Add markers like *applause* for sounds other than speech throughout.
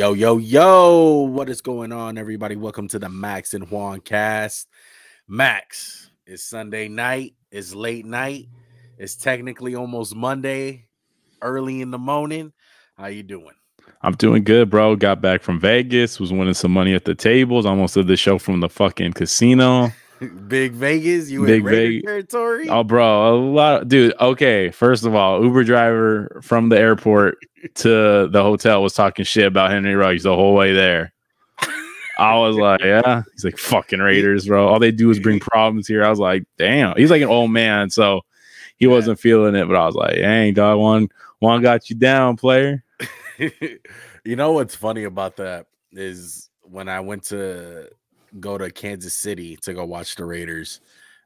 Yo, yo, yo, what is going on, everybody? Welcome to the Max and Juan cast. Max, it's Sunday night, it's late night, it's technically almost Monday, early in the morning. How you doing? I'm doing good, bro. Got back from Vegas, was winning some money at the tables. Almost did the show from the fucking casino. *laughs* Big Vegas, you Big in Vegas territory? Oh, bro, a lot, dude. Okay, first of all, Uber driver from the airport to the hotel was talking shit about Henry Ruggs the whole way there. I was like, *laughs* yeah. He's like, fucking Raiders, bro. All they do is bring problems here. I was like, damn. He's like an old man, so he yeah. wasn't feeling it. But I was like, dang, dog, one one got you down, player. *laughs* you know what's funny about that is when I went to go to Kansas City to go watch the Raiders.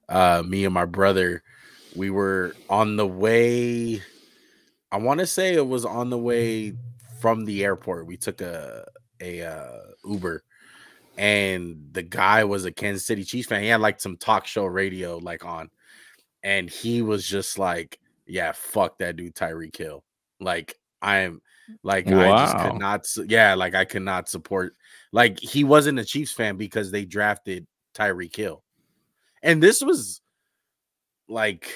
Uh, me and my brother, we were on the way. I want to say it was on the way from the airport. We took a a uh, Uber, and the guy was a Kansas City Chiefs fan. He had like some talk show radio like on, and he was just like, "Yeah, fuck that dude, Tyreek Hill." Like I'm like wow. I just could not. Yeah, like I could not support like he wasn't a Chiefs fan because they drafted Tyreek Hill. And this was like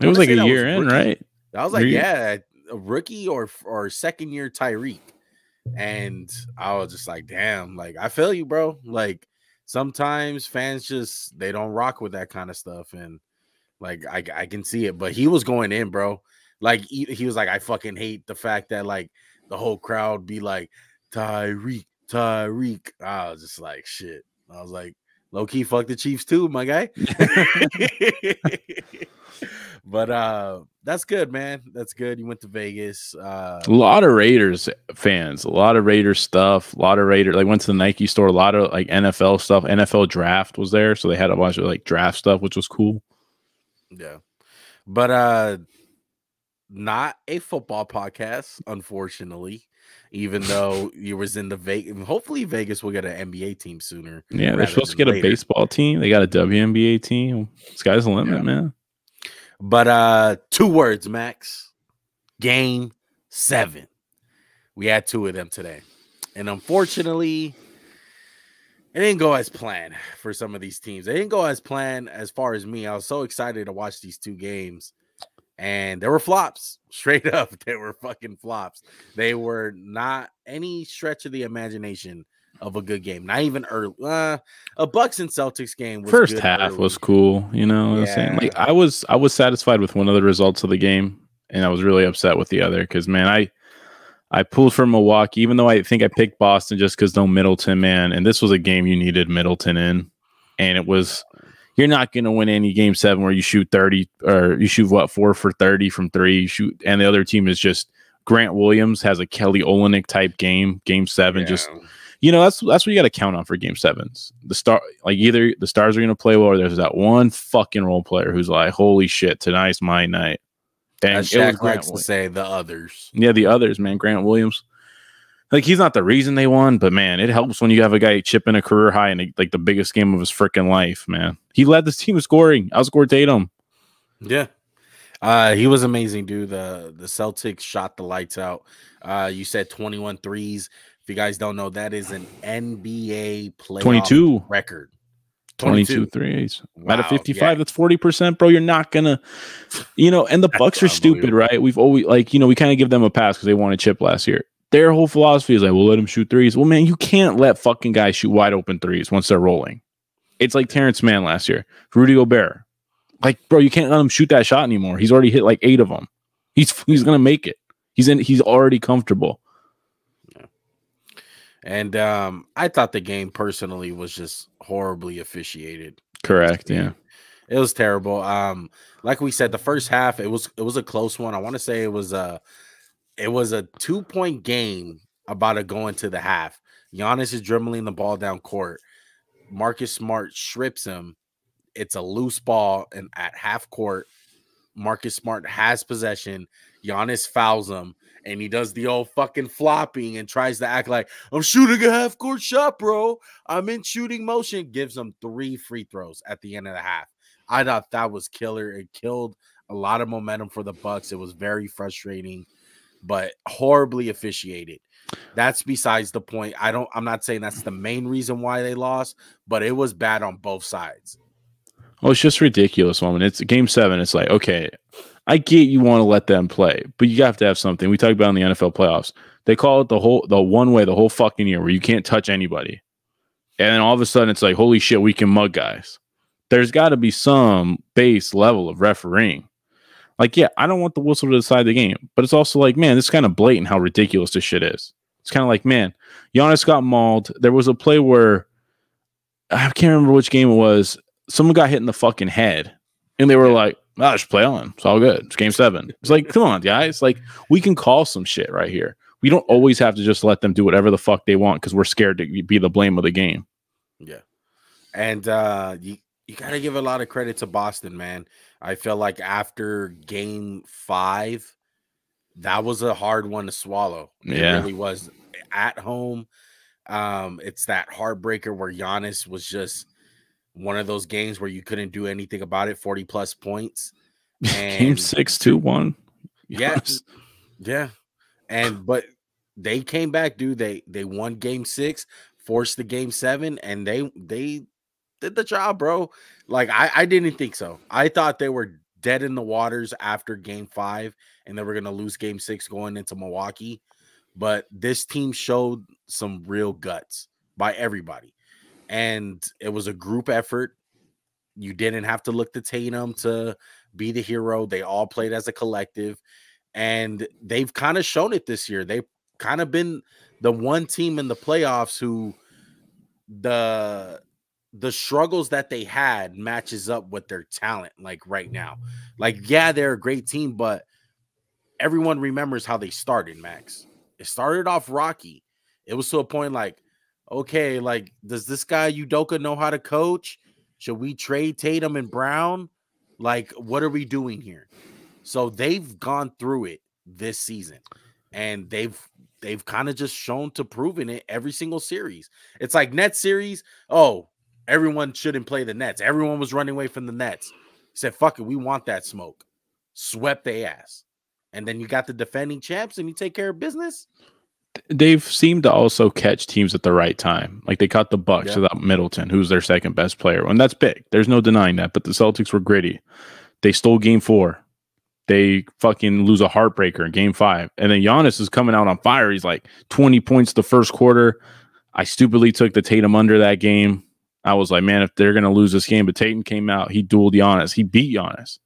it was like a year in, right? I was like, yeah, a rookie or or second year Tyreek. And I was just like, damn, like I feel you, bro. Like sometimes fans just they don't rock with that kind of stuff. And like I, I can see it, but he was going in, bro. Like he, he was like, I fucking hate the fact that like the whole crowd be like, Tyreek, Tyreek. I was just like, shit. I was like, low key, fuck the Chiefs too, my guy. *laughs* *laughs* but uh that's good, man. That's good. You went to Vegas. Uh a lot of Raiders fans, a lot of Raiders stuff, a lot of Raiders like went to the Nike store, a lot of like NFL stuff. NFL draft was there, so they had a bunch of like draft stuff, which was cool. Yeah. But uh not a football podcast, unfortunately even though *laughs* you was in the Vegas. Hopefully, Vegas will get an NBA team sooner. Yeah, they're supposed to get later. a baseball team. They got a WNBA team. Sky's the limit, yeah. man. But uh two words, Max. Game seven. We had two of them today, and unfortunately, it didn't go as planned for some of these teams. They didn't go as planned as far as me. I was so excited to watch these two games and there were flops *laughs* straight up they were fucking flops they were not any stretch of the imagination of a good game not even early uh, a bucks and celtics game first half early. was cool you know yeah. saying like i was i was satisfied with one of the results of the game and i was really upset with the other because man i i pulled for milwaukee even though i think i picked boston just because no middleton man and this was a game you needed middleton in and it was you're not going to win any game seven where you shoot 30 or you shoot what four for 30 from three, you shoot, and the other team is just Grant Williams has a Kelly Olynyk type game, game seven. Yeah. Just, you know, that's that's what you got to count on for game sevens. The star, like either the stars are going to play well or there's that one fucking role player who's like, holy shit, tonight's my night. And As Shaq likes to say, the others. Yeah, the others, man. Grant Williams like he's not the reason they won, but man, it helps when you have a guy chipping a career high in like the biggest game of his freaking life, man. He led this team scoring, I outscored Tatum. Yeah. Uh, he was amazing, dude. The the Celtics shot the lights out. Uh, you said 21 threes. If you guys don't know, that is an NBA play 22 record. 22, 22 threes. Wow, Out of 55, yeah. that's 40%, bro. You're not gonna, you know, and the Bucks are stupid, right? We've always like, you know, we kind of give them a pass because they won a chip last year their whole philosophy is like, we'll let them shoot threes. Well, man, you can't let fucking guys shoot wide open threes once they're rolling. It's like Terrence Mann last year, Rudy Gobert. Like, bro, you can't let him shoot that shot anymore. He's already hit like eight of them. He's he's gonna make it. He's in. He's already comfortable. Yeah. And um, I thought the game personally was just horribly officiated. Correct. Yeah. It was terrible. Um, like we said, the first half it was it was a close one. I want to say it was a it was a two point game about to go into the half. Giannis is dribbling the ball down court. Marcus Smart strips him. It's a loose ball, and at half court, Marcus Smart has possession. Giannis fouls him, and he does the old fucking flopping and tries to act like I'm shooting a half court shot, bro. I'm in shooting motion. Gives him three free throws at the end of the half. I thought that was killer. It killed a lot of momentum for the Bucks. It was very frustrating, but horribly officiated. That's besides the point. I don't I'm not saying that's the main reason why they lost, but it was bad on both sides. Well, it's just ridiculous, woman. It's game seven. It's like, okay, I get you want to let them play, but you have to have something. We talked about in the NFL playoffs. They call it the whole the one way the whole fucking year where you can't touch anybody. And then all of a sudden it's like, holy shit, we can mug guys. There's got to be some base level of refereeing. Like, yeah, I don't want the whistle to decide the game, but it's also like, man, this is kind of blatant how ridiculous this shit is. It's kind of like, man, Giannis got mauled. There was a play where I can't remember which game it was. Someone got hit in the fucking head, and they were like, "Oh, just play on. It's all good. It's game seven. It's like, come on, guys. Like, we can call some shit right here. We don't always have to just let them do whatever the fuck they want because we're scared to be the blame of the game. Yeah, and uh, you you got to give a lot of credit to Boston, man. I feel like after game five, that was a hard one to swallow. It Yeah. really was at home. Um, it's that heartbreaker where Giannis was just one of those games where you couldn't do anything about it, 40 plus points. *laughs* game And- six, two, one. *laughs* Yeah. Giannis. Yeah. And but they came back, dude. They they won game six, forced the game seven, and they they did the job, bro. Like I, I didn't think so. I thought they were dead in the waters after game five, and they were gonna lose game six going into Milwaukee. But this team showed some real guts by everybody. And it was a group effort. You didn't have to look to Tatum to be the hero. They all played as a collective and they've kind of shown it this year. They've kind of been the one team in the playoffs who the the struggles that they had matches up with their talent like right now. Like mm. yeah, they're a great team, but everyone remembers how they started, Max. It started off rocky. It was to a point like okay, like does this guy Udoka know how to coach? Should we trade Tatum and Brown? Like what are we doing here? So they've gone through it this season, and they've they've kind of just shown to proving it every single series. It's like net series. Oh, everyone shouldn't play the Nets. Everyone was running away from the Nets. He Said, "Fuck it, we want that smoke." Swept their ass, and then you got the defending champs, and you take care of business. They've seemed to also catch teams at the right time. Like they caught the Bucks Yeah. without Middleton, who's their second best player, and that's big. There's no denying that. But the Celtics were gritty. They stole Game Four. They fucking lose a heartbreaker in Game Five, and then Giannis is coming out on fire. He's like 20 points the first quarter. I stupidly took the Tatum under that game. I was like, man, if they're gonna lose this game, but Tatum came out, he dueled Giannis, he beat Giannis.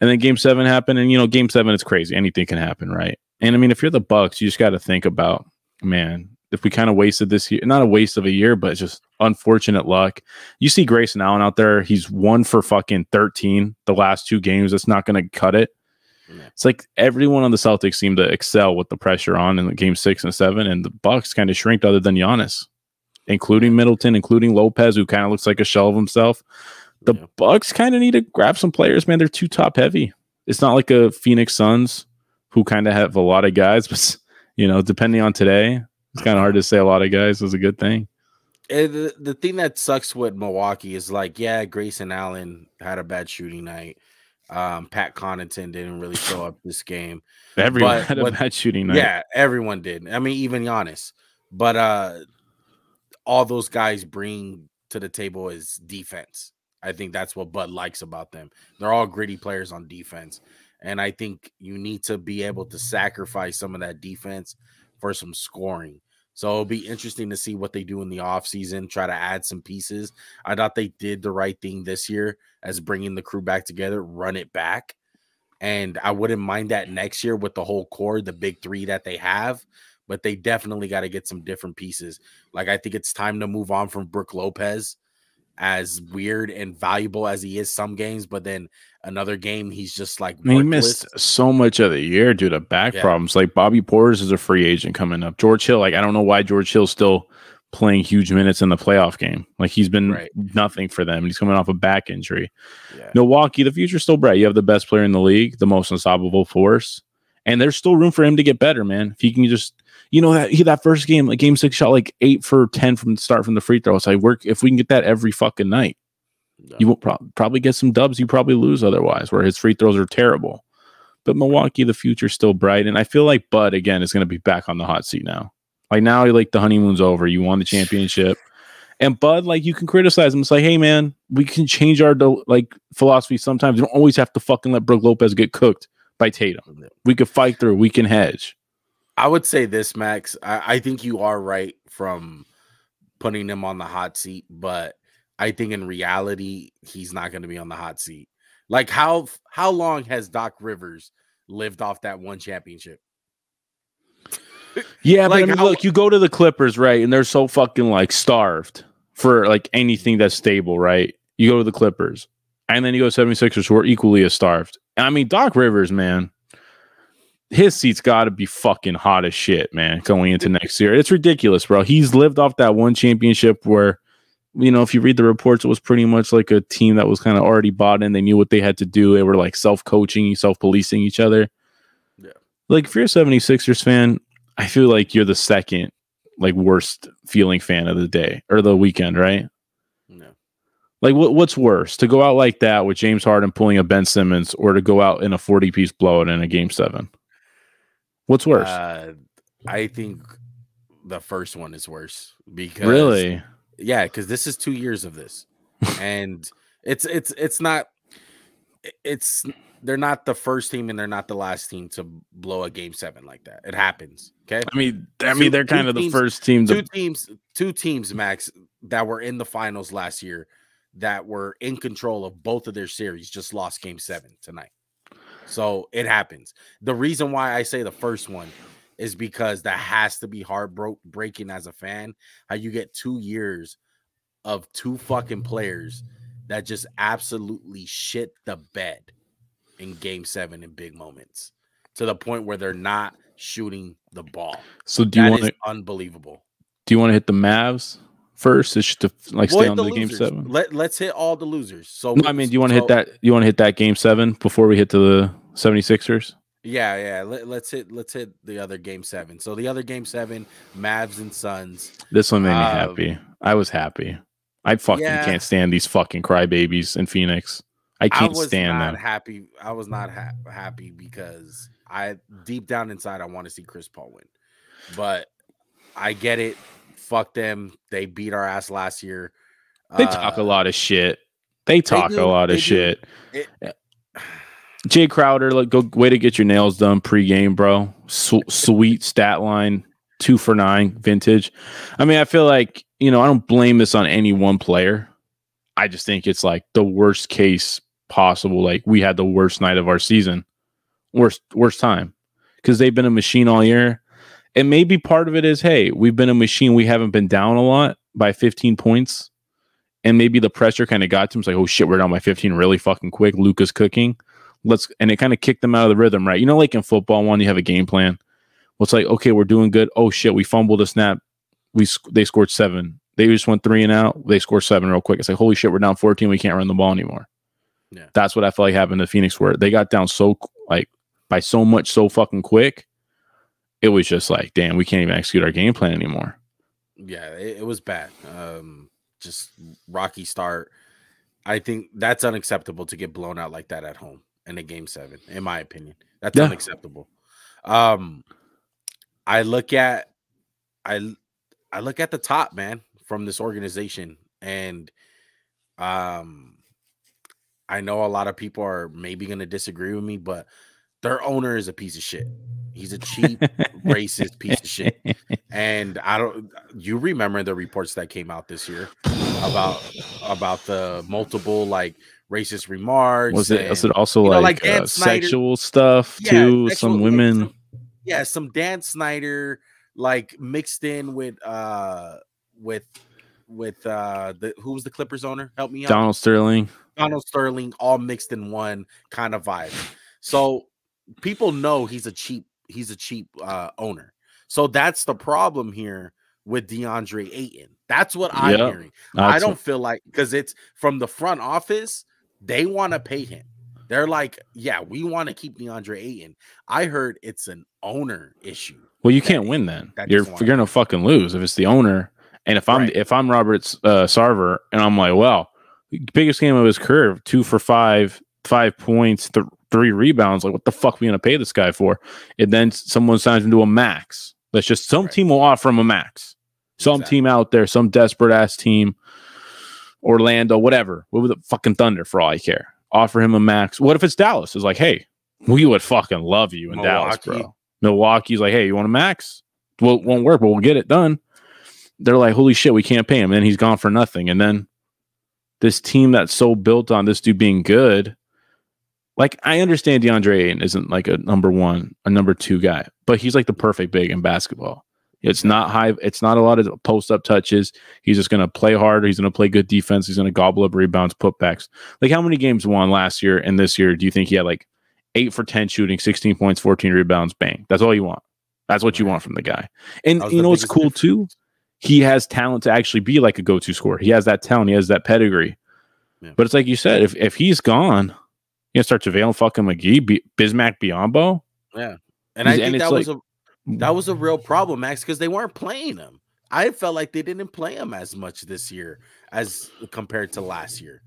And then game seven happened, and you know, game seven is crazy. Anything can happen, right? And I mean, if you're the Bucks, you just got to think about, man, if we kind of wasted this year, not a waste of a year, but just unfortunate luck. You see Grayson Allen out there, he's one for fucking 13 the last two games. That's not going to cut it. Yeah. It's like everyone on the Celtics seemed to excel with the pressure on in game six and seven, and the Bucks kind of shrinked other than Giannis, including Middleton, including Lopez, who kind of looks like a shell of himself. The Yeah. Bucks kind of need to grab some players, man. They're too top heavy. It's not like a Phoenix Suns who kind of have a lot of guys, *laughs* but you know, depending on today, it's kind of hard to say a lot of guys is a good thing. And the, the thing that sucks with Milwaukee is like, yeah, Grayson Allen had a bad shooting night. Um, Pat Connaughton didn't really *sighs* show up this game. Everyone But had a what- bad shooting night. Yeah, everyone did. I mean, even Giannis. But uh all those guys bring to the table is defense. I think that's what Bud likes about them. They're all gritty players on defense. And I think you need to be able to sacrifice some of that defense for some scoring. So it'll be interesting to see what they do in the offseason, try to add some pieces. I thought they did the right thing this year as bringing the crew back together, run it back. And I wouldn't mind that next year with the whole core, the big three that they have, but they definitely got to get some different pieces. Like, I think it's time to move on from Brook Lopez. as weird and valuable as he is some games, but then another game he's just like I mean, he missed so much of the year due to back yeah. problems. Like Bobby Portis is a free agent coming up. George Hill, like I don't know why George Hill's still playing huge minutes in the playoff game. Like he's been right. nothing for them. He's coming off a back injury. Yeah. Milwaukee, the future's still bright. You have the best player in the league, the most unstoppable force, and there's still room for him to get better, man. If he can just you know that he that first game, like game six, shot like eight for ten from the start from the free throw. It's like work if we can get that every fucking night. No. You will pro- probably get some dubs. You probably lose otherwise, where his free throws are terrible. But Milwaukee, the future's still bright, and I feel like Bud again is going to be back on the hot seat now. Like now, like the honeymoon's over. You won the championship, and Bud, like you can criticize him. It's like, hey man, we can change our like philosophy sometimes. You don't always have to fucking let Brook Lopez get cooked by Tatum. We could fight through. We can hedge. I would say this, Max. I, I think you are right from putting him on the hot seat, but I think in reality he's not going to be on the hot seat. Like how how long has Doc Rivers lived off that one championship? Yeah, like but I mean, how, look, you go to the Clippers, right? And they're so fucking like starved for like anything that's stable, right? You go to the Clippers, and then you go to 76ers who are equally as starved. And I mean, Doc Rivers, man, his seat's got to be fucking hot as shit, man, going into next year. It's ridiculous, bro. He's lived off that one championship where, you know, if you read the reports, it was pretty much like a team that was kind of already bought in. They knew what they had to do. They were like self coaching, self policing each other. Yeah. Like, if you're a 76ers fan, I feel like you're the second, like, worst feeling fan of the day or the weekend, right? No. Like, what, what's worse to go out like that with James Harden pulling a Ben Simmons or to go out in a 40 piece blowout in a game seven? What's worse? Uh, I think the first one is worse because really, yeah, because this is two years of this, *laughs* and it's it's it's not it's they're not the first team and they're not the last team to blow a game seven like that. It happens. Okay. I mean, I mean, they're kind of teams, the first team. To... Two teams, two teams, Max, that were in the finals last year, that were in control of both of their series, just lost game seven tonight. So it happens. The reason why I say the first one is because that has to be heartbreaking as a fan. How you get two years of two fucking players that just absolutely shit the bed in game seven in big moments to the point where they're not shooting the ball. So do you want to unbelievable? Do you want to hit the Mavs? First is to like stay on the, the game seven. Let, let's hit all the losers. So no, I mean, do you want to so, hit that? You want to hit that game seven before we hit to the 76ers? Yeah, yeah. Let, us hit let's hit the other game seven. So the other game seven, Mavs and Suns. This one made um, me happy. I was happy. I fucking yeah. can't stand these fucking crybabies in Phoenix. I can't I stand them. Happy. I was not ha- happy because I deep down inside I want to see Chris Paul win, but I get it fuck them. They beat our ass last year. They uh, talk a lot of shit. They talk they a lot of shit. It, Jae Crowder, like, go way to get your nails done pregame, bro. sweet stat line, two for nine, vintage. I mean, I feel like you know I don't blame this on any one player. I just think it's like the worst case possible. Like we had the worst night of our season, worst worst time because they've been a machine all year. And maybe part of it is, hey, we've been a machine. We haven't been down a lot by 15 points. And maybe the pressure kind of got to him. It's like, oh shit, we're down by 15 really fucking quick. Luka's cooking. Let's and it kind of kicked them out of the rhythm, right? You know, like in football, one you have a game plan. Well, it's like, okay, we're doing good. Oh shit, we fumbled a snap. We they scored seven. They just went three and out. They scored seven real quick. It's like, holy shit, we're down 14. We can't run the ball anymore. Yeah. That's what I felt like happened to Phoenix, where they got down so like by so much so fucking quick it was just like, damn, we can't even execute our game plan anymore. Yeah, it, it was bad. Um, just rocky start. I think that's unacceptable to get blown out like that at home in a game seven, in my opinion. That's yeah. unacceptable. Um, I look at I I look at the top man from this organization, and um, I know a lot of people are maybe going to disagree with me, but their owner is a piece of shit. He's a cheap, racist *laughs* piece of shit. And I don't you remember the reports that came out this year about about the multiple like racist remarks. Was it and, was it also like, know, like uh, sexual stuff yeah, too? Sexual, some women. Some, yeah, some Dan Snyder like mixed in with uh with with uh the who was the Clippers owner? Help me out. Donald Sterling. Donald Sterling, all mixed in one kind of vibe. So people know he's a cheap he's a cheap uh owner. So that's the problem here with DeAndre Ayton. That's what I'm yep. hearing. I don't feel like because it's from the front office, they want to pay him. They're like, yeah, we want to keep DeAndre Ayton. I heard it's an owner issue. Well, you can't win then. You're you're gonna fucking lose if it's the owner. And if I'm right. if I'm Roberts uh, Sarver and I'm like, well, biggest game of his career, two for five, five points, th- three rebounds. Like, what the fuck are we gonna pay this guy for? And then someone signs him to a max. Let's just some right. team will offer him a max. Some exactly. team out there, some desperate ass team, Orlando, whatever. What was the fucking Thunder for all I care? Offer him a max. What if it's Dallas? It's like, hey, we would fucking love you in Milwaukee. Dallas, bro. Milwaukee's like, hey, you want a max? Well, it won't work, but we'll get it done. They're like, holy shit, we can't pay him. And he's gone for nothing. And then this team that's so built on this dude being good, like I understand DeAndre Ayton isn't like a number one, a number two guy, but he's like the perfect big in basketball. It's not high. It's not a lot of post up touches. He's just going to play hard. He's going to play good defense. He's going to gobble up rebounds, putbacks. Like how many games won last year and this year? Do you think he had like eight for 10 shooting, 16 points, 14 rebounds, bang? That's all you want. That's what you want from the guy. And you know what's cool difference. too? He has talent to actually be like a go to scorer. He has that talent. He has that pedigree. Yeah. But it's like you said, if, if he's gone, you know, start JaVale fucking McGee, B- Bismack Biyombo. Yeah. And I think and that was like, a that was a real problem, Max, because they weren't playing him. I felt like they didn't play him as much this year as compared to last year.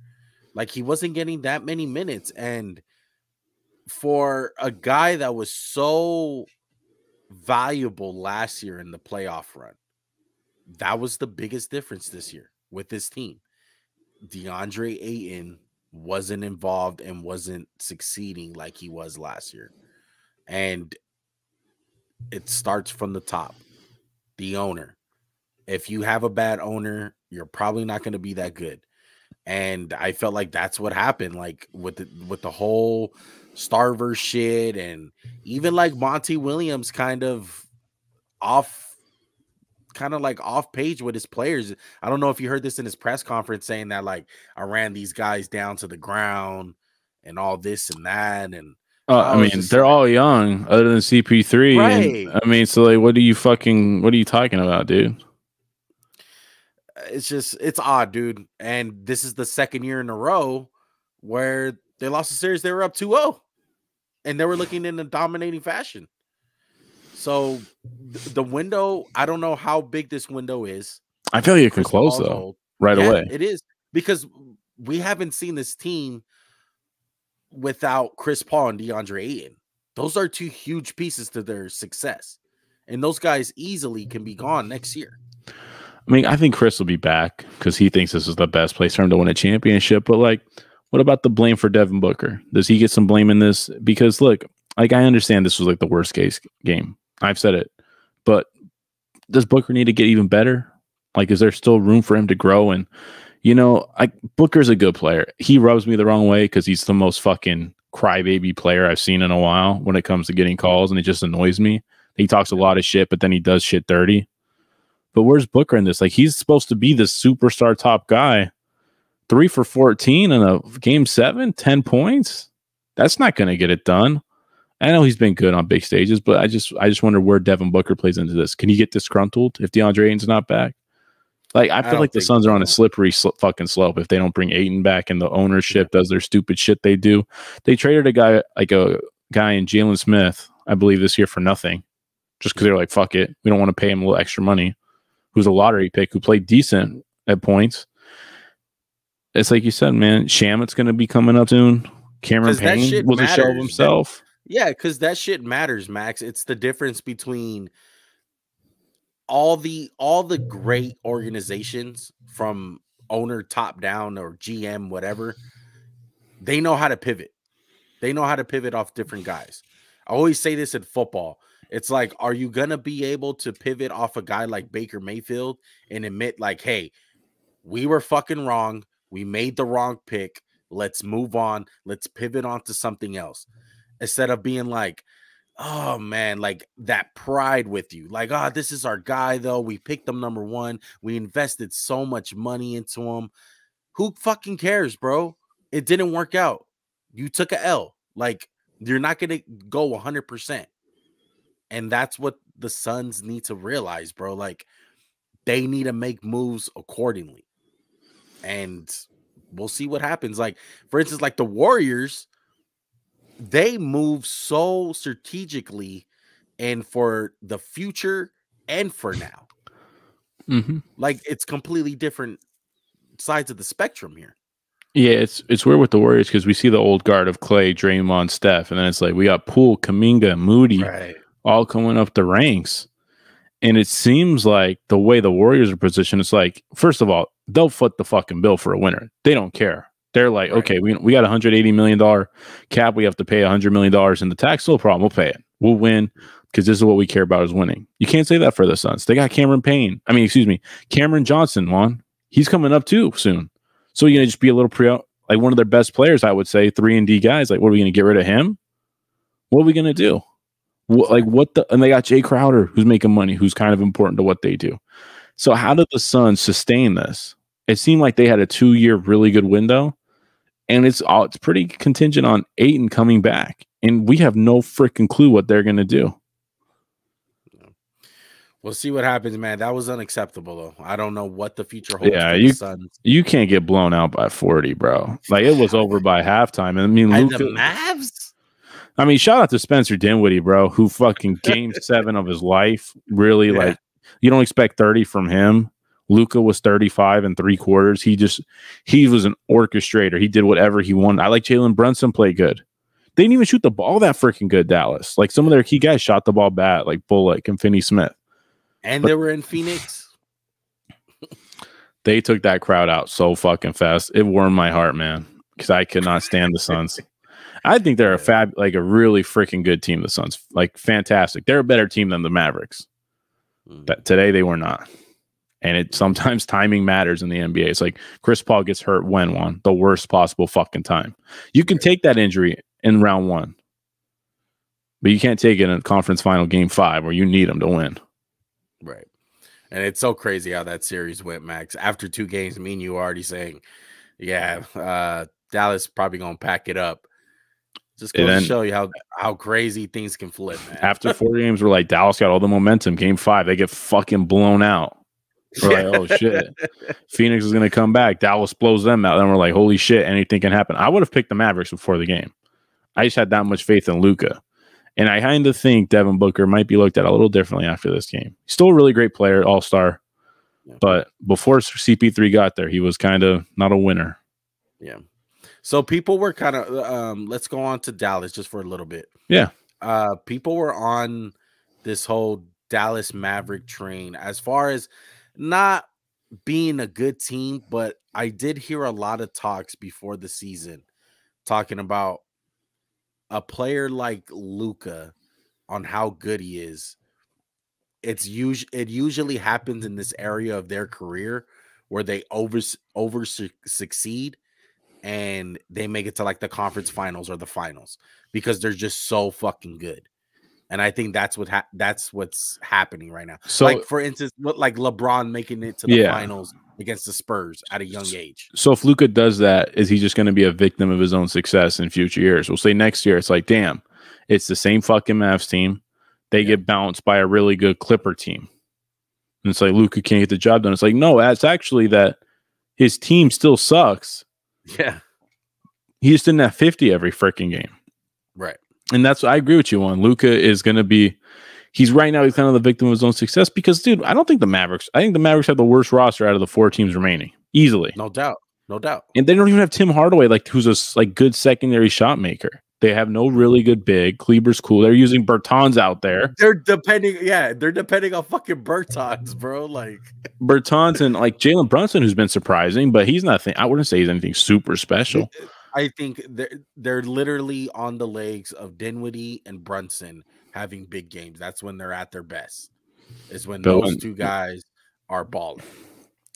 Like he wasn't getting that many minutes. And for a guy that was so valuable last year in the playoff run, that was the biggest difference this year with this team. DeAndre Ayton wasn't involved and wasn't succeeding like he was last year. And it starts from the top, the owner. If you have a bad owner, you're probably not going to be that good. And I felt like that's what happened, like with the with the whole Sarver shit, and even like Monty Williams kind of off, kind of like off page with his players. I don't know if you heard this in his press conference saying that like I ran these guys down to the ground and all this and that, and uh, I, I mean, they're all young, other than CP3. Right. And, I mean, so like, what are you fucking? What are you talking about, dude? It's just it's odd, dude. And this is the second year in a row where they lost the series. They were up 2-0. and they were looking in a dominating fashion. So the window, I don't know how big this window is. I feel like it can close though, right yeah, away. It is because we haven't seen this team without Chris Paul and DeAndre Ayton. Those are two huge pieces to their success. And those guys easily can be gone next year. I mean, I think Chris will be back because he thinks this is the best place for him to win a championship. But like, what about the blame for Devin Booker? Does he get some blame in this? Because look, like I understand this was like the worst case game. I've said it. But does Booker need to get even better? Like, is there still room for him to grow and you know, I Booker's a good player. He rubs me the wrong way because he's the most fucking crybaby player I've seen in a while when it comes to getting calls, and it just annoys me. He talks a lot of shit, but then he does shit dirty. But where's Booker in this? Like he's supposed to be this superstar top guy. Three for 14 in a game seven, 10 points. That's not gonna get it done. I know he's been good on big stages, but I just I just wonder where Devin Booker plays into this. Can he get disgruntled if DeAndre Ayton's not back? Like I feel I like the Suns are on a slippery sl- fucking slope if they don't bring Ayton back and the ownership yeah. does their stupid shit they do. They traded a guy like a guy in Jalen Smith, I believe, this year for nothing, just because they're like, fuck it, we don't want to pay him a little extra money. Who's a lottery pick who played decent at points. It's like you said, man. Shamet's going to be coming up soon. Cameron Payne was matters. a show of himself. That, yeah, because that shit matters, Max. It's the difference between all the all the great organizations from owner top down or GM whatever they know how to pivot. They know how to pivot off different guys. I always say this in football. It's like are you to be able to pivot off a guy like Baker Mayfield and admit like hey, we were fucking wrong. We made the wrong pick. Let's move on. Let's pivot on to something else. Instead of being like oh man, like that pride with you. Like, oh, this is our guy, though. We picked him number one. We invested so much money into him. Who fucking cares, bro? It didn't work out. You took a L. Like, you're not gonna go 100%. And that's what the Suns need to realize, bro. Like, they need to make moves accordingly. And we'll see what happens. Like, for instance, like the Warriors they move so strategically and for the future and for now. Mm-hmm. Like it's completely different sides of the spectrum here. Yeah, it's it's weird with the Warriors because we see the old guard of Klay, Draymond, Steph, and then it's like we got Poole, Kuminga, Moody, right. all coming up the ranks. And it seems like the way the Warriors are positioned, it's like, first of all, they'll foot the fucking bill for a winner. They don't care. They're like, right. okay, we, we got a hundred eighty million dollar cap. We have to pay a hundred million dollars in the tax. No problem. We'll pay it. We'll win because this is what we care about is winning. You can't say that for the Suns. They got Cameron Payne. I mean, excuse me, Cameron Johnson. Juan, he's coming up too soon. So you're gonna just be a little pre like one of their best players, I would say, three and D guys. Like, what are we gonna get rid of him? What are we gonna do? What, like what the and they got Jae Crowder who's making money, who's kind of important to what they do. So how did the Suns sustain this? It seemed like they had a two year really good window and it's all it's pretty contingent on Ayton coming back, and we have no freaking clue what they're gonna do. We'll see what happens, man. That was unacceptable, though. I don't know what the future holds. Yeah, you you can't get blown out by forty, bro. Like it was over by halftime. I mean, Luka, the Mavs. I mean, shout out to Spencer Dinwiddie, bro, who fucking *laughs* game seven of his life. Really, yeah. like you don't expect thirty from him. Luka was 35 and three quarters. He just he was an orchestrator. He did whatever he wanted. I like Jalen Brunson play good. They didn't even shoot the ball that freaking good, Dallas. Like some of their key guys shot the ball bad, like Bullock and Finney Smith. And but they were in Phoenix. *laughs* they took that crowd out so fucking fast. It warmed my heart, man, because I could not stand the Suns. *laughs* I think they're a fab, like a really freaking good team. The Suns, like fantastic. They're a better team than the Mavericks. Mm. But today they were not. And it sometimes timing matters in the NBA. It's like Chris Paul gets hurt when one, the worst possible fucking time. You can take that injury in round one, but you can't take it in a conference final game five where you need them to win. Right. And it's so crazy how that series went, Max. After two games, me and you already saying, yeah, uh, Dallas probably gonna pack it up. Just going to show you how how crazy things can flip. Man. After *laughs* four games, we're like Dallas got all the momentum. Game five, they get fucking blown out. We're like, oh shit, *laughs* Phoenix is going to come back. Dallas blows them out. Then we're like, holy shit, anything can happen. I would have picked the Mavericks before the game. I just had that much faith in Luka, And I kind of think Devin Booker might be looked at a little differently after this game. Still a really great player, all star. Yeah. But before CP3 got there, he was kind of not a winner. Yeah. So people were kind of, um, let's go on to Dallas just for a little bit. Yeah. Uh, people were on this whole Dallas Maverick train as far as not being a good team, but I did hear a lot of talks before the season talking about a player like Luka on how good he is. It's usually it usually happens in this area of their career where they over over su- succeed and they make it to like the conference finals or the finals because they're just so fucking good and I think that's what ha- that's what's happening right now. So, like for instance, what like LeBron making it to the yeah. finals against the Spurs at a young age. So if Luka does that, is he just going to be a victim of his own success in future years? We'll say next year, it's like, damn, it's the same fucking Mavs team. They yeah. get bounced by a really good Clipper team. And it's like Luka can't get the job done. It's like, no, that's actually that his team still sucks. *laughs* Yeah. He just didn't have 50 every freaking game. Right and that's I agree with you on. Luka is going to be. He's right now. He's kind of the victim of his own success because, dude, I don't think the Mavericks. I think the Mavericks have the worst roster out of the four teams remaining, easily. No doubt, no doubt. And they don't even have Tim Hardaway, like who's a like good secondary shot maker. They have no really good big. Kleber's cool. They're using Bertans out there. They're depending, yeah, they're depending on fucking Bertans, bro. Like Bertans and like Jalen Brunson, who's been surprising, but he's nothing. I wouldn't say he's anything super special. I think they're they're literally on the legs of Dinwiddie and Brunson having big games. That's when they're at their best. Is when but those two guys are balling.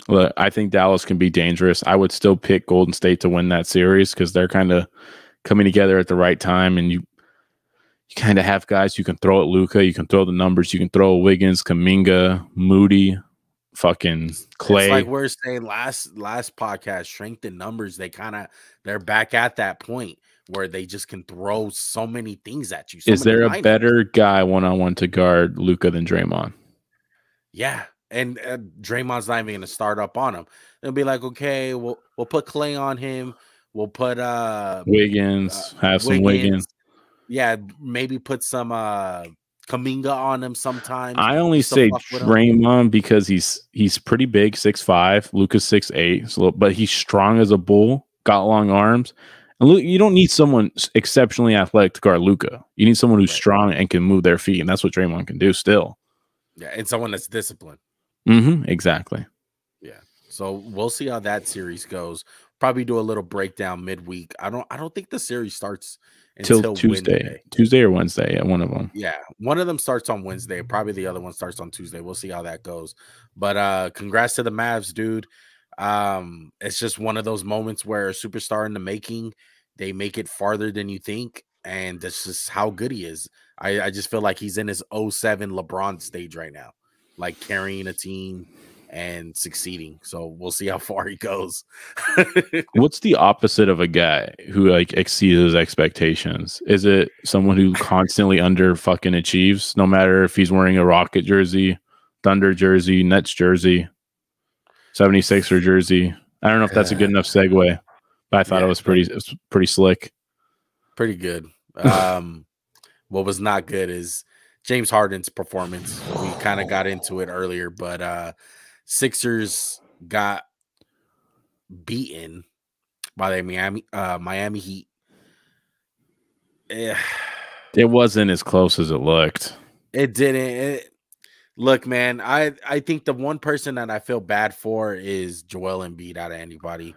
Well, I think Dallas can be dangerous. I would still pick Golden State to win that series because they're kind of coming together at the right time, and you you kind of have guys you can throw at Luka, you can throw the numbers, you can throw Wiggins, Kuminga, Moody, fucking Klay. It's like we are saying last last podcast, strength in numbers. They kind of they're back at that point where they just can throw so many things at you. So Is there a better guy one on one to guard Luka than Draymond? Yeah, and uh, Draymond's not even going to start up on him. They'll be like, okay, we'll we'll put Klay on him. We'll put uh Wiggins, uh, have some Wiggins. Wiggins. Yeah, maybe put some uh Kuminga on him sometimes. I only say Draymond because he's he's pretty big, six five. Luka's six eight, so, but he's strong as a bull, got long arms. And look, you don't need someone exceptionally athletic to guard Luka. You need someone who's right. strong and can move their feet, and that's what Draymond can do still. Yeah, and someone that's disciplined. Mm-hmm, exactly. Yeah. So we'll see how that series goes. Probably do a little breakdown midweek. I don't. I don't think the series starts until Tuesday, Wednesday. Tuesday or Wednesday. Yeah, one of them. Yeah, one of them starts on Wednesday. Probably the other one starts on Tuesday. We'll see how that goes. But uh congrats to the Mavs, dude. Um, it's just one of those moments where a superstar in the making, they make it farther than you think, and that's just how good he is. I, I just feel like he's in his 07 LeBron stage right now, like carrying a team and succeeding. So we'll see how *laughs* far he goes. *laughs* What's the opposite of a guy who like exceeds his expectations? Is it someone who constantly under fucking achieves, no matter if he's wearing a Rocket jersey, Thunder jersey, Nets jersey, 76er *sighs* jersey? I don't know if that's a good enough segue, but I thought yeah, it was pretty it was pretty slick. Pretty good. *laughs* Um what was not good is James Harden's performance. We kind of got into it earlier, but uh Sixers got beaten by the Miami uh, Miami Heat. Eh. It wasn't as close as it looked. It didn't. It, look, man, I I think the one person that I feel bad for is Joel Embiid out of anybody.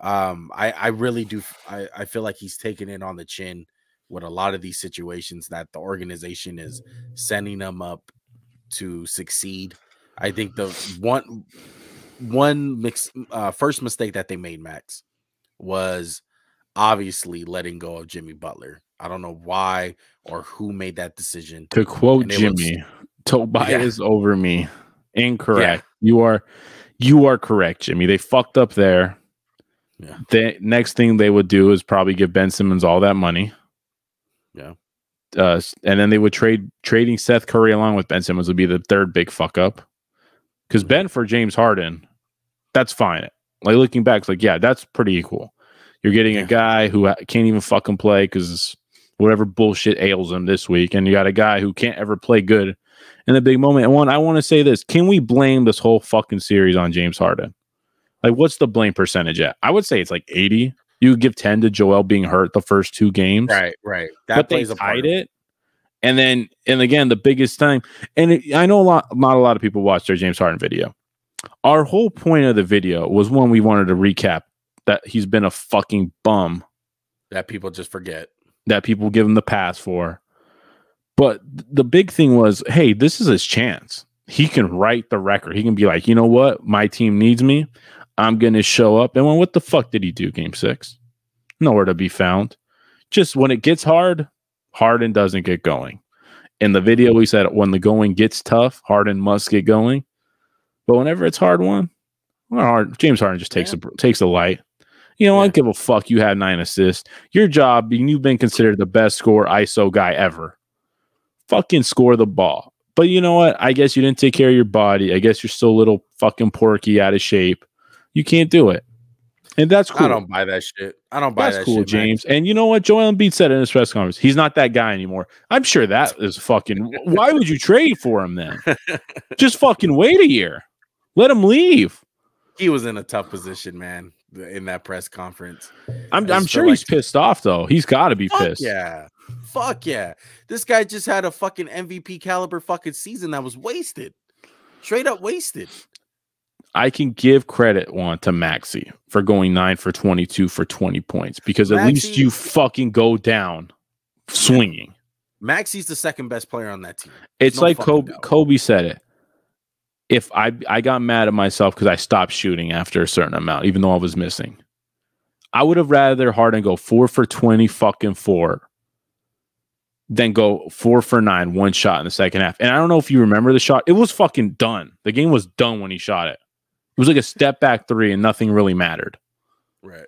Um, I I really do. I I feel like he's taking it on the chin with a lot of these situations that the organization is sending them up to succeed. I think the one one mix uh, first mistake that they made, Max, was obviously letting go of Jimmy Butler. I don't know why or who made that decision. To quote Jimmy, was, Tobias yeah. over me. Incorrect. Yeah. You are you are correct, Jimmy. They fucked up there. Yeah. The next thing they would do is probably give Ben Simmons all that money. Yeah. Uh, and then they would trade trading Seth Curry along with Ben Simmons would be the third big fuck up. Because. Ben for James Harden, that's fine. Like looking back, it's like, yeah, that's pretty equal. You're getting yeah. a guy who can't even fucking play because whatever bullshit ails him this week, and you got a guy who can't ever play good in the big moment. And one, I want to say this: Can we blame this whole fucking series on James Harden? Like, what's the blame percentage at? I would say it's like 80. You give 10 to Joel being hurt the first two games. Right, right. That but they tied it. And then, and again, the biggest thing, and it, I know a lot, not a lot of people watched our James Harden video. Our whole point of the video was one we wanted to recap that he's been a fucking bum. That people just forget. That people give him the pass for. But the big thing was, hey, this is his chance. He can write the record. He can be like, you know what? My team needs me. I'm going to show up. And when, what the fuck did he do game six? Nowhere to be found. Just when it gets hard, Harden doesn't get going. In the video, we said when the going gets tough, Harden must get going. But whenever it's hard one, hard, James Harden just takes yeah. a takes a light. You know, yeah. I don't give a fuck. You had nine assists. Your job, you've been considered the best score ISO guy ever. Fucking score the ball. But you know what? I guess you didn't take care of your body. I guess you're still a little fucking porky out of shape. You can't do it. And that's cool. I don't buy that shit. I don't buy that's that cool, shit, James. Man. And you know what? Joel Embiid said in his press conference, he's not that guy anymore. I'm sure that is fucking. why would you trade for him then? *laughs* Just fucking wait a year. Let him leave. He was in a tough position, man, in that press conference. I'm, I'm sure like, he's pissed off though. He's got to be pissed. Yeah. Fuck yeah. This guy just had a fucking MVP caliber fucking season that was wasted. Straight up wasted. I can give credit one to Maxey for going nine for 22 for 20 points because at least you fucking go down swinging. Maxey's the second best player on that team. It's no like Kobe, Kobe said it. If I I got mad at myself because I stopped shooting after a certain amount, even though I was missing, I would have rather Harden go four for 20 fucking four then go four for nine, one shot in the second half. And I don't know if you remember the shot. It was fucking done. The game was done when he shot it. It was like a step back three, and nothing really mattered. Right.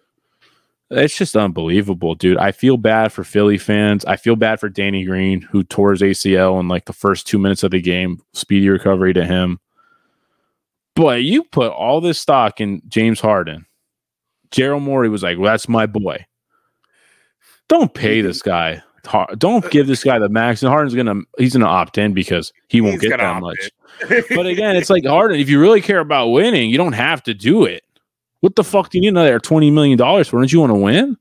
It's just unbelievable, dude. I feel bad for Philly fans. I feel bad for Danny Green, who tore his ACL in like the first two minutes of the game. Speedy recovery to him. But you put all this stock in James Harden. Daryl Morey was like, well, that's my boy. Don't pay this guy. Don't give this guy the max. And Harden's gonna he's gonna opt in because he won't he's get that much. *laughs* but again, it's like *laughs* Harden. If you really care about winning, you don't have to do it. What the fuck do you need another twenty million dollars for? Don't you want to win?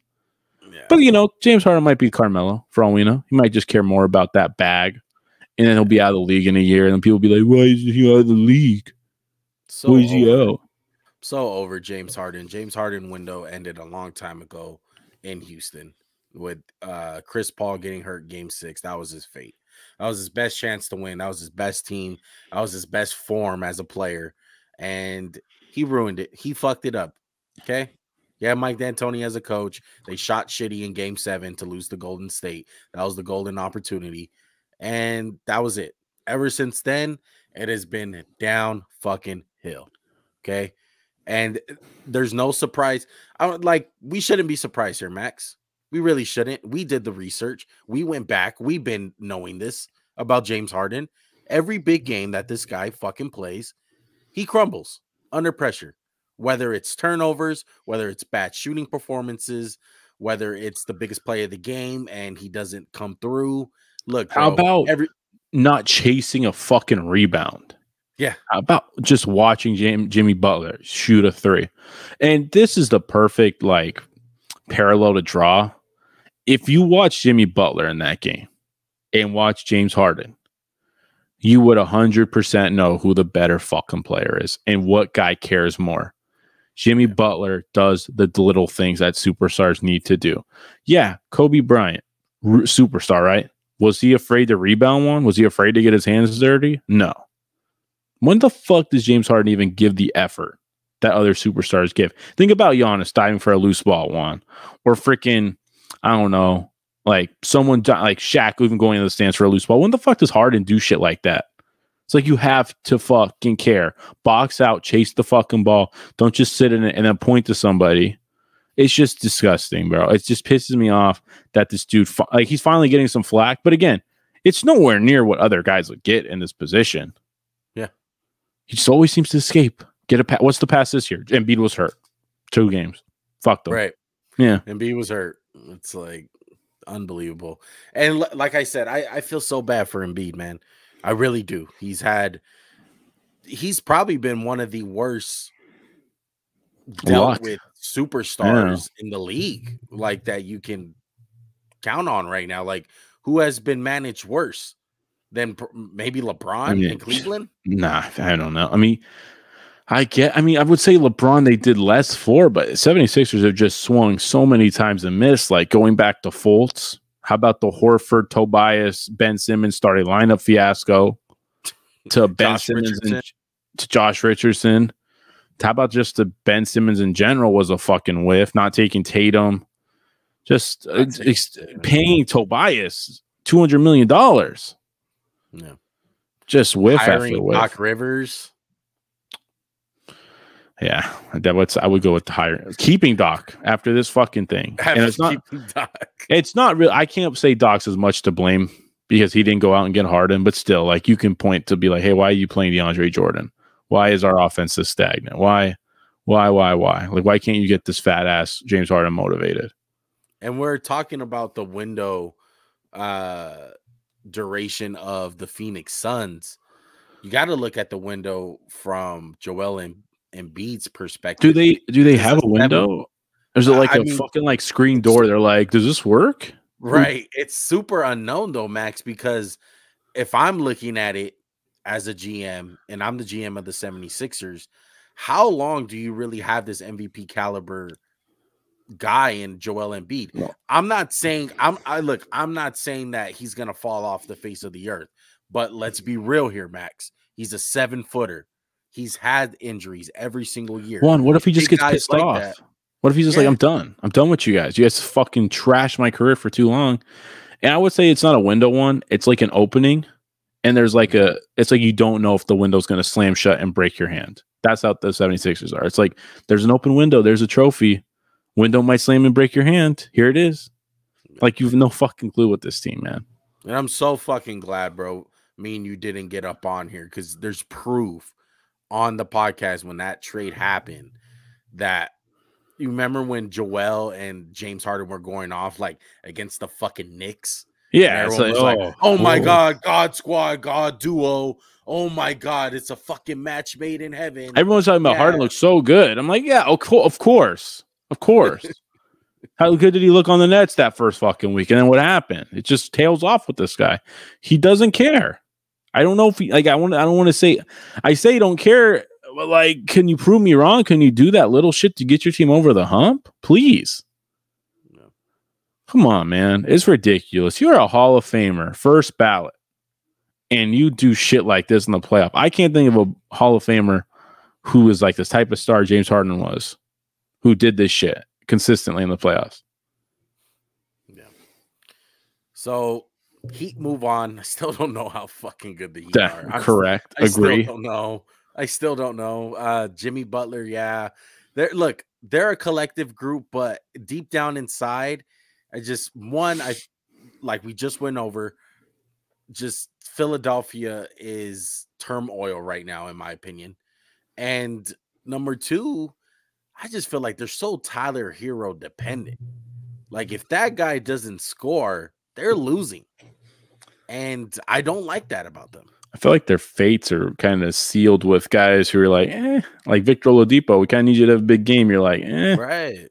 Yeah. But you know, James Harden might be Carmelo for all we know. He might just care more about that bag, and then he'll be out of the league in a year, and then people will be like, "Why is he out of the league? So Why is he out?" So over James Harden. James Harden window ended a long time ago in Houston with uh, Chris Paul getting hurt game six. That was his fate. That was his best chance to win. That was his best team. That was his best form as a player. And he ruined it. He fucked it up. Okay. Yeah, Mike D'Antoni as a coach. They shot shitty in game seven to lose the Golden State. That was the golden opportunity. And that was it. Ever since then, it has been down fucking hill. Okay. And uh, there's no surprise. I like we shouldn't be surprised here, Max. We really shouldn't. We did the research. We went back. We've been knowing this about James Harden. Every big game that this guy fucking plays, he crumbles under pressure. Whether it's turnovers, whether it's bad shooting performances, whether it's the biggest play of the game and he doesn't come through. Look, how about every not chasing a fucking rebound? Yeah. How about just watching Jim, Jimmy Butler shoot a three? And this is the perfect like parallel to draw. If you watch Jimmy Butler in that game and watch James Harden, you would 100% know who the better fucking player is and what guy cares more. Jimmy Butler does the little things that superstars need to do. Yeah, Kobe Bryant, r- superstar, right? Was he afraid to rebound one? Was he afraid to get his hands dirty? No. When the fuck does James Harden even give the effort that other superstars give. Think about Giannis diving for a loose ball one, or freaking, I don't know, like someone like Shaq even going to the stands for a loose ball. When the fuck does Harden do shit like that? It's like you have to fucking care. Box out, chase the fucking ball. Don't just sit in it and then point to somebody. It's just disgusting, bro. It just pisses me off that this dude, like, he's finally getting some flack. But again, it's nowhere near what other guys would get in this position. Yeah. He just always seems to escape. Get a pass. What's the pass this year? Embiid was hurt. Two games. Fuck them. Right. Yeah. Embiid was hurt. It's like unbelievable. And l- like I said, I, I feel so bad for Embiid, man. I really do. He's had he's probably been one of the worst dealt what? with superstars yeah. in the league, like that you can count on right now. Like who has been managed worse than maybe LeBron I mean, in Cleveland? Nah, I don't know. I mean, I get, I mean, I would say LeBron they did less for, but 76ers have just swung so many times and missed, like going back to Fultz. How about the Horford, Tobias, Ben Simmons starting lineup fiasco to Ben Josh Simmons Richardson. and to Josh Richardson? How about just the Ben Simmons in general was a fucking whiff, not taking Tatum, just uh, ex- paying Tobias $200 million. Yeah. Just whiff Hiring after whiff. Doc Rivers. Yeah, that what's I would go with the higher keeping Doc after this fucking thing. and it's not Doc. It's not real. I can't say Doc's as much to blame because he didn't go out and get Harden, but still, like you can point to be like, hey, why are you playing DeAndre Jordan? Why is our offense this stagnant? Why, why, why, why? Like, why can't you get this fat ass James Harden motivated? And we're talking about the window uh duration of the Phoenix Suns. You got to look at the window from Joel and Embiid's perspective. Do they do they have a window? Is it like I a mean, fucking like screen door? They're like, does this work? Right. It's super unknown though, Max, because if I'm looking at it as a GM and I'm the GM of the 76ers, how long do you really have this MVP caliber guy in Joel Embiid? No. I'm not saying I'm I look, I'm not saying that he's gonna fall off the face of the earth, but let's be real here, Max. He's a seven footer. He's had injuries every single year. One, what if he just Big gets pissed like off? That. What if he's just yeah. like, I'm done. I'm done with you guys. You guys fucking trashed my career for too long. And I would say it's not a window one, it's like an opening. And there's like a, it's like you don't know if the window's going to slam shut and break your hand. That's how the 76ers are. It's like there's an open window, there's a trophy. Window might slam and break your hand. Here it is. Like you've no fucking clue with this team, man. And I'm so fucking glad, bro. Me and you didn't get up on here because there's proof on the podcast when that trade happened that you remember when Joel and James Harden were going off like against the fucking Knicks? Yeah, it's like, was oh, like, oh, oh my god, God squad, God duo. Oh my god, it's a fucking match made in heaven. Everyone's talking about Yeah. Harden looks so good. I'm like, yeah, of course, of course. *laughs* How good did he look on the Nets that first fucking week? And then what happened? It just tails off with this guy. He doesn't care. I don't know if he like. I want. I don't want to say. I say don't care. But like, can you prove me wrong? Can you do that little shit to get your team over the hump? Please. Come on, man. It's ridiculous. You're a Hall of Famer, first ballot, and you do shit like this in the playoff. I can't think of a Hall of Famer who is like this type of star James Harden was, who did this shit consistently in the playoffs. Yeah. So Heat move on. I still don't know how fucking good the Heat That- are. I'm- correct. I Agree. still don't know. I still don't know. Uh Jimmy Butler, yeah. They're look, they're a collective group, but deep down inside, I just one, I like we just went over. Just Philadelphia is turmoil right now, in my opinion. And number two, I just feel like they're so Tyler Herro dependent. Like if that guy doesn't score, they're losing. And I don't like that about them. I feel like their fates are kind of sealed with guys who are like, eh, like Victor Oladipo. We kind of need you to have a big game. You're like, eh. Right.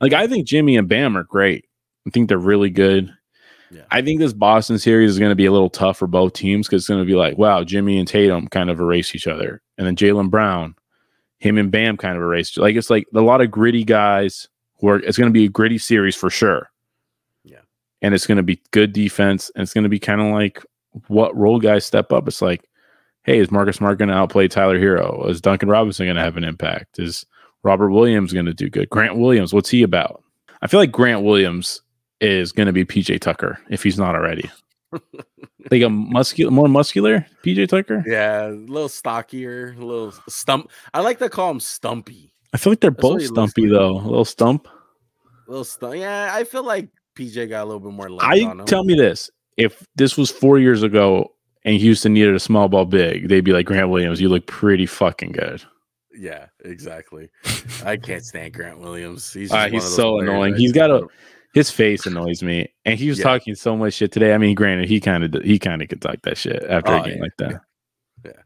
Like I think Jimmy and Bam are great. I think they're really good. Yeah. I think this Boston series is going to be a little tough for both teams because it's going to be like, wow, Jimmy and Tatum kind of erase each other, and then Jaylen Brown, him and Bam kind of erase. Like it's like a lot of gritty guys. Who are, it's going to be a gritty series for sure. And it's going to be good defense, and it's going to be kind of like what role guys step up. It's like, hey, is Marcus Smart going to outplay Tyler Herro? Is Duncan Robinson going to have an impact? Is Robert Williams going to do good? Grant Williams, what's he about? I feel like Grant Williams is going to be PJ Tucker if he's not already. *laughs* like a muscular, more muscular PJ Tucker. Yeah, a little stockier, a little stump. I like to call him stumpy. I feel like they're That's both stumpy like. though. A little stump. A little stump. Yeah, I feel like PJ got a little bit more I on him. tell me this: if this was four years ago and Houston needed a small ball big, they'd be like Grant Williams. You look pretty fucking good. yeah, exactly. I can't stand Grant Williams. He's, Uh, he's so annoying. He's got a- His face annoys me, and he was Yeah. talking so much shit today. I mean, granted, he kind of he kind of could talk that shit after Oh, a game yeah. like that. Yeah.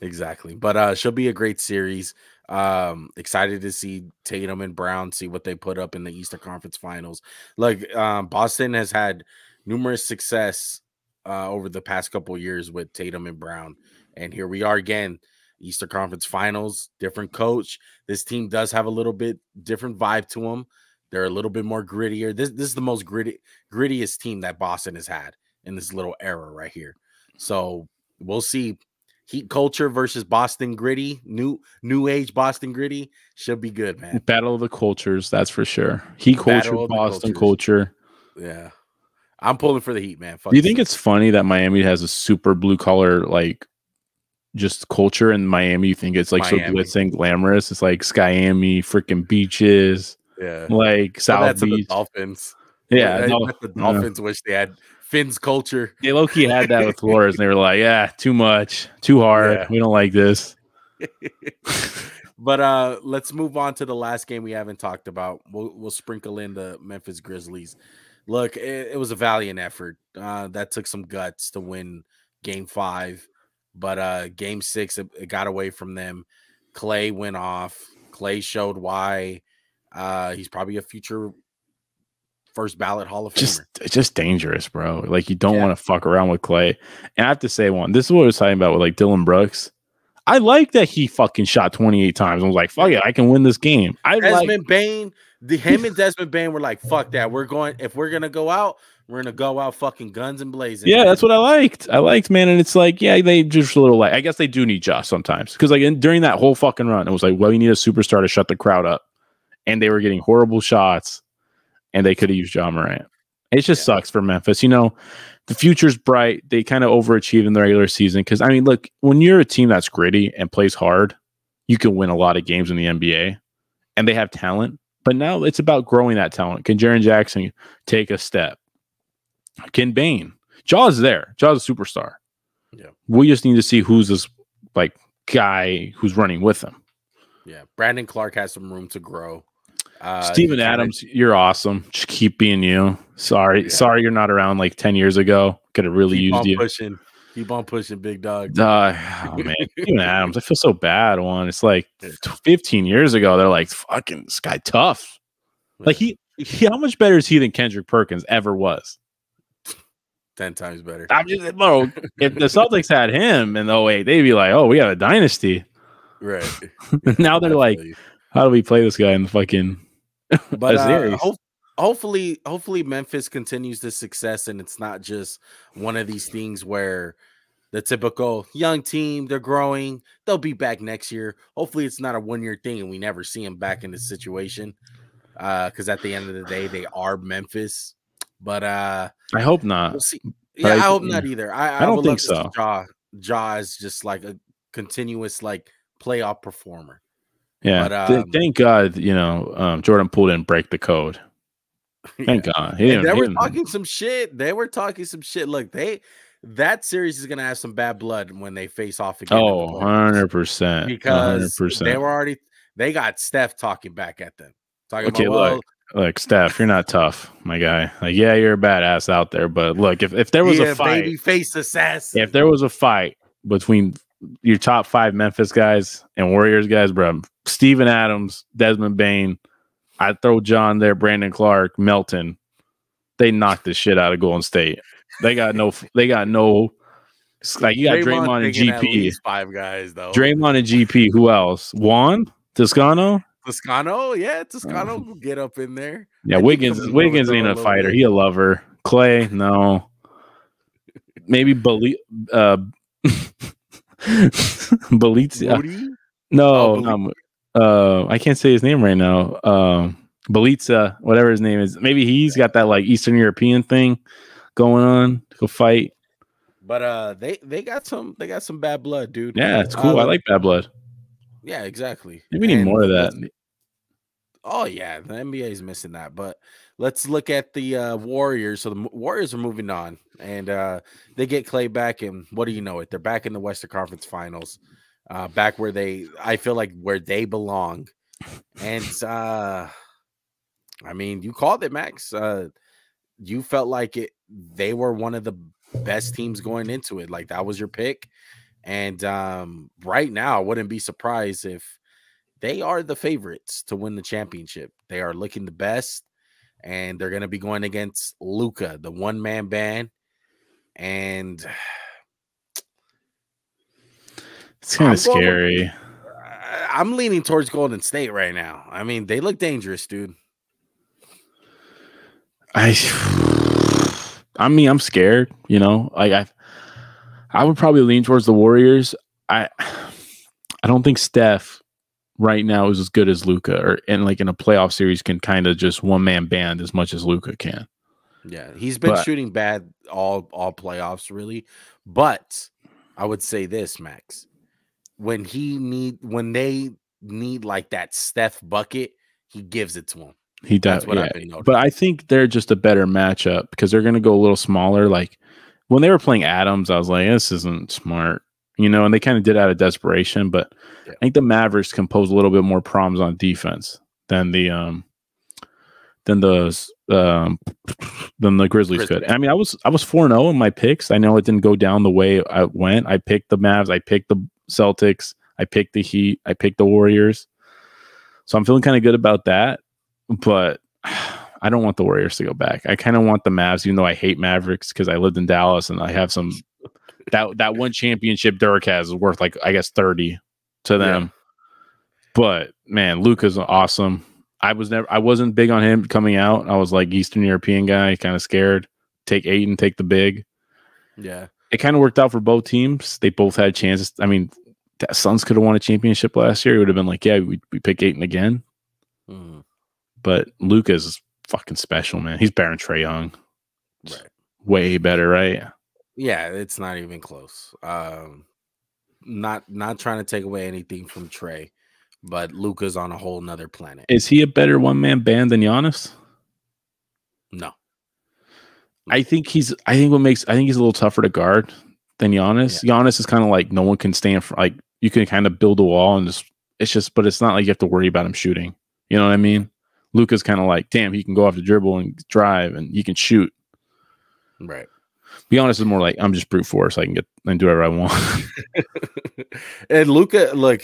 Exactly. But uh she'll be a great series. Um excited to see Tatum and Brown see what they put up in the Eastern Conference Finals. Like um Boston has had numerous success uh over the past couple years with Tatum and Brown. And here we are again, Eastern Conference Finals, different coach. This team does have a little bit different vibe to them. They're a little bit more grittier. This this is the most gritty grittiest team that Boston has had in this little era right here. So we'll see Heat culture versus Boston gritty, new new age Boston gritty should be good, man. Battle of the cultures, that's for sure. He culture, Battle of the Boston culture. Yeah, I'm pulling for the Heat, man. Fuck Do you think it's funny that Miami has a super blue collar like just culture in Miami? You think it's like so Miami. glitz and glamorous? It's like Skyami, freaking beaches, yeah? like South that to the Beach. Dolphins. Yeah, I no, bet the yeah. Dolphins wish they had Finn's culture. They low key had that with Flores, and they were like, "Yeah, too much, too hard. Yeah. We don't like this." *laughs* but uh let's move on to the last game we haven't talked about. We'll we'll sprinkle in the Memphis Grizzlies. Look, it, it was a valiant effort. Uh that took some guts to win game five, but uh game six it, it got away from them. Klay went off. Klay showed why uh he's probably a future first ballot Hall of Famer. Just, it's just dangerous, bro. Like you don't Yeah. want to fuck around with Klay. And I have to say, one, this is what I was talking about with like Dillon Brooks. I like that he fucking shot 28 times. I was like, fuck it, I can win this game. I like Desmond Bane, the him and Desmond Bane were like, fuck that. We're going if we're gonna go out, we're gonna go out fucking guns and blazing. Yeah, that's what I liked. I liked, man. And it's like, yeah, they just a little like, I guess they do need Josh sometimes. Cause like in, during that whole fucking run, it was like, well, you need a superstar to shut the crowd up. And they were getting horrible shots and they could have used Ja Morant. It just yeah. sucks for Memphis. You know, the future's bright. They kind of overachieved in the regular season because I mean, look, when you're a team that's gritty and plays hard, you can win a lot of games in the NBA, and they have talent. But now it's about growing that talent. Can Jaren Jackson take a step? Can Bane? Ja's there. Ja's a superstar. Yeah. We just need to see who's this like guy who's running with him. Yeah. Brandon Clarke has some room to grow. Uh, Steven Adams, you're awesome. Just keep being you. Sorry, yeah. sorry you're not around like 10 years ago. Could have really keep used you. Pushing. Keep on pushing, big dog. Uh, oh man, Steven *laughs* Adams. I feel so bad. One, it's like 15 years ago. They're like, fucking this guy tough. Like he, he, how much better is he than Kendrick Perkins ever was? Ten times better. I'm just, bro. if the Celtics had him in the 08, they'd be like, oh, we have a dynasty. Right. *laughs* now they're like, how do we play this guy in the fucking but uh, ho- hopefully, hopefully Memphis continues this success, and it's not just one of these things where the typical young team they're growing, they'll be back next year. Hopefully, it's not a one year thing, and we never see them back in this situation. Because uh, at the end of the day, they are Memphis. But uh I hope not. We'll. Yeah, I, I, hope not either. I, I, I don't think so. Ja, ja is just like a continuous like playoff performer. Yeah. But, um, thank God, you know, um, Jordan Poole didn't break the code. *laughs* Thank yeah. God. He they were talking some shit. They were talking some shit. Look, they that series is gonna have some bad blood when they face off again. Oh, 100 percent. Because 100%. they were already they got Steph talking back at them. Talking okay, about, well, look, look, Steph, you're not tough, my guy. Like, yeah, you're a badass out there, but look, if, if there was a fight, baby face assassin. If there was a fight between your top five Memphis guys and Warriors guys, bro. Steven Adams, Desmond Bane. I throw John there, Brandon Clarke, Melton. They knocked the shit out of Golden State. They got no. They got no. Like you got Draymond, Draymond and GP. five guys though. Draymond and GP. Who else? Juan Toscano. Toscano, yeah, Toscano will get up in there. Yeah, Wiggins. Wiggins ain't a fighter. Bit. He a lover. Klay, no. *laughs* Maybe believe. Uh, *laughs* *laughs* Bjelica. No, oh, um, uh, I can't say his name right now. Um, Bjelica, whatever his name is. Maybe he's got that like Eastern European thing going on. Go fight. But uh, they they got some they got some bad blood, dude. Yeah, it's cool. Uh, I like bad blood. Yeah, exactly. Maybe we need more of that. Oh yeah, the NBA is missing that. But let's look at the uh, Warriors. So the Warriors are moving on, and uh, they get Clay back, and what do you know? It they're back in the Western Conference Finals, uh, back where they I feel like where they belong. And *laughs* uh, I mean, you called it, Max. Uh, you felt like it. They were one of the best teams going into it. Like that was your pick. And um, right now, I wouldn't be surprised if they are the favorites to win the championship. They are looking the best, and they're going to be going against Luka, the one man band. And it's kind of scary. With, I'm leaning towards Golden State right now. I mean, they look dangerous, dude. I, *sighs* I mean, I'm scared. You know, like I, I would probably lean towards the Warriors. I, *sighs* I don't think Steph right now is as good as Luka, or and like in a playoff series can kind of just one man band as much as Luka can. Yeah, he's been but, shooting bad all all playoffs really, but I would say this, Max, when he need when they need like that Steph bucket, he gives it to him. He does, yeah. but I think they're just a better matchup because they're going to go a little smaller. Like when they were playing Adams, I was like, this isn't smart you know, and they kind of did out of desperation. But yeah. I think the Mavericks can pose a little bit more problems on defense than the um than the um than the Grizzlies Grizzly. could. I mean, I was I was four zero oh in my picks. I know it didn't go down the way I went. I picked the Mavs. I picked the Celtics. I picked the Heat. I picked the Warriors. So I'm feeling kind of good about that. But *sighs* I don't want the Warriors to go back. I kind of want the Mavs, even though I hate Mavericks because I lived in Dallas and I have some that that one championship Dirk has is worth like I guess 30 to them. Yeah. But man, Luka's awesome. I was never I wasn't big on him coming out. I was like Eastern European guy, kind of scared. Take eight and take the big. Yeah. It kind of worked out for both teams. They both had chances. I mean, the Suns could have won a championship last year. It would have been like, yeah, we, we pick Ayton again. Mm. But Luka's fucking special, man. He's Baron Trey Young. right. way better, right? Yeah, it's not even close. Um, not not trying to take away anything from Trey, but Luka's on a whole nother planet. Is he a better one man band than Giannis? No. I think he's. I think what makes. I think he's a little tougher to guard than Giannis. Yeah. Giannis is kind of like no one can stand for. Like you can kind of build a wall and just. It's just, but it's not like you have to worry about him shooting. You know what I mean? Luka's kind of like, damn, he can go off the dribble and drive, and he can shoot. Right. Be honest, is more like I'm just brute force. I can get and do whatever I want. *laughs* and Luka, look,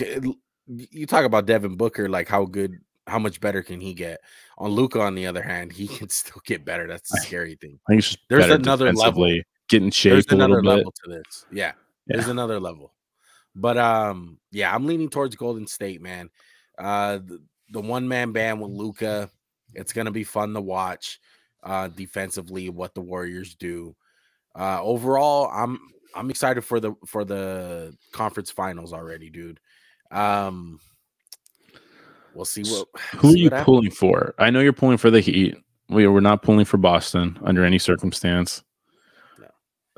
you talk about Devin Booker, like how good, how much better can he get? On Luka, on the other hand, he *laughs* can still get better. That's the scary thing. I think it's there's another level, getting shaped a little bit. to this. Yeah, yeah, there's another level. But um, yeah, I'm leaning towards Golden State, man. Uh, the, the one man band with Luka. it's gonna be fun to watch. Uh, defensively, what the Warriors do. Uh, overall, I'm I'm excited for the for the conference finals already, dude. Um, we'll see what. Who see are you pulling for? I know you're pulling for the Heat. We we're not pulling for Boston under any circumstance. No.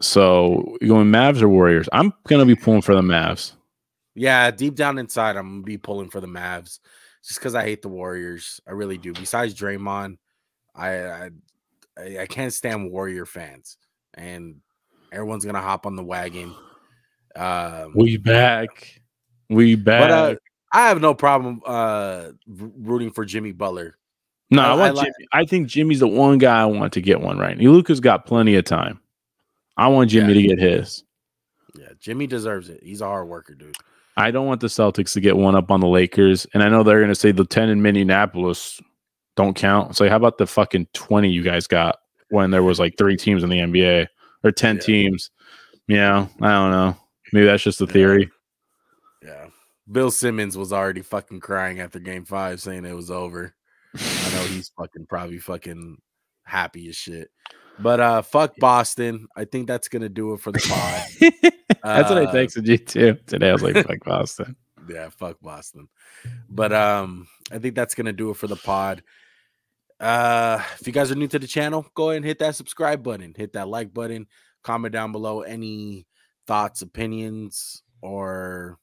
So you going Mavs or Warriors? I'm gonna be pulling for the Mavs. Yeah, deep down inside, I'm gonna be pulling for the Mavs, just because I hate the Warriors. I really do. Besides Draymond, I I, I can't stand Warrior fans and everyone's gonna hop on the wagon. *sighs* Um, we back, we back. But, uh, I have no problem uh, rooting for Jimmy Butler. No, I, I want. I, like, I think Jimmy's the one guy I want to get one right. Luka's got plenty of time. I want Jimmy yeah. to get his. Yeah, Jimmy deserves it. He's a hard worker, dude. I don't want the Celtics to get one up on the Lakers, and I know they're going to say the ten in Minneapolis don't count. So how about the fucking twenty you guys got when there was like three teams in the NBA or ten yeah. teams. Yeah, I don't know. Maybe that's just a theory. Yeah. Bill Simmons was already fucking crying after game five saying it was over. I know he's *laughs* fucking probably fucking happy as shit. But uh fuck Boston. I think that's gonna do it for the pod. *laughs* that's uh, what I uh, texted you too today. I was like, fuck Boston. *laughs* Yeah, fuck Boston. But um, I think that's gonna do it for the pod. Uh, if you guys are new to the channel, go ahead and hit that subscribe button, hit that like button, comment down below any thoughts, opinions, or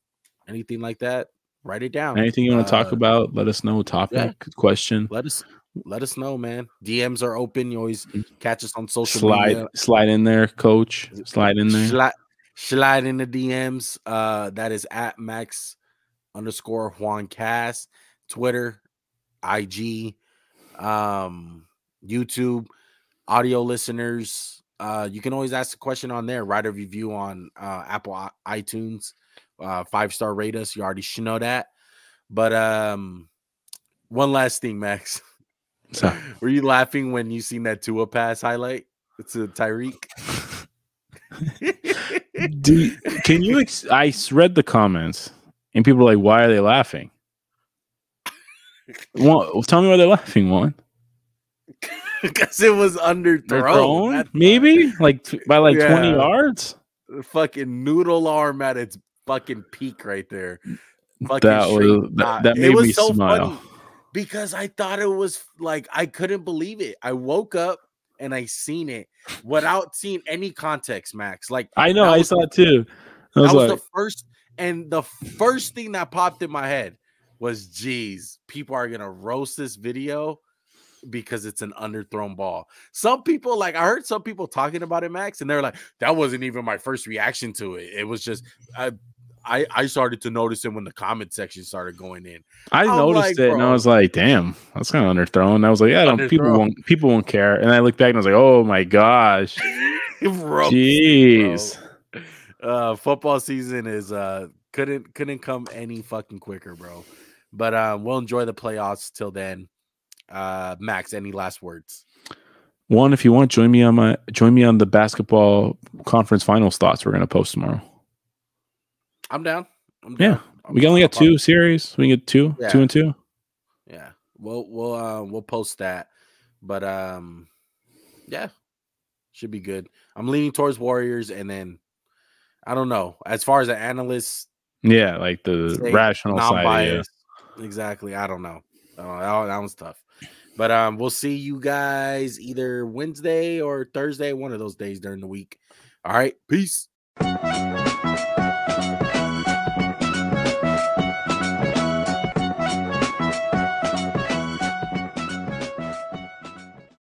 anything like that. Write it down. Anything you want to uh, talk about, let us know. Topic, yeah. question. Let us let us know, man. DMs are open. You always mm. catch us on social slide, media. Slide in there, coach. Slide in there. Slide, slide in the DMs. Uh, that is at Max underscore Juan Cast, Twitter, IG, um, YouTube, audio listeners. Uh, you can always ask a question on there. Write a review on uh, Apple iTunes. Uh, five star rate us. You already should know that. But um, one last thing, Max. Sorry. *laughs* Were you laughing when you seen that Tua pass highlight? It's a Tyreek. *laughs* Do can you? *laughs* Ex- I read the comments, and people are like, "Why are they laughing?" Well, tell me why they're laughing, one. Because *laughs* it was underthrown. maybe like by like yeah. 20 yards. fucking noodle arm at its fucking peak right there. Fucking that was that, that made me so smile. because I thought it was like I couldn't believe it. I woke up and I seen it without seeing any context, Max. Like I know I saw it too. I was that was like, the first and the first thing that popped in my head was geez, people are gonna roast this video because it's an underthrown ball. Some people like I heard some people talking about it, Max, and they're like, that wasn't even my first reaction to it. It was just I I, I started to notice it when the comment section started going in. I I'm noticed like, it bro, and I was like, damn, that's kind of underthrown. I was like, yeah, people won't people won't care. And I looked back and I was like, oh my gosh. *laughs* Jeez. Uh football season is uh couldn't couldn't come any fucking quicker, bro. But uh, we'll enjoy the playoffs till then. Uh, Max, any last words? One, if you want, join me on my join me on the basketball conference finals thoughts we're gonna post tomorrow. I'm down. I'm down. Yeah, I'm we only got two series. We get two, yeah. two and two. Yeah, we'll we'll uh, we'll post that. But um, yeah, should be good. I'm leaning towards Warriors, and then I don't know as far as the analysts. Yeah, like the rational side. Exactly. I don't know. Uh, that, was tough. But um, we'll see you guys either Wednesday or Thursday, one of those days during the week. All right, peace.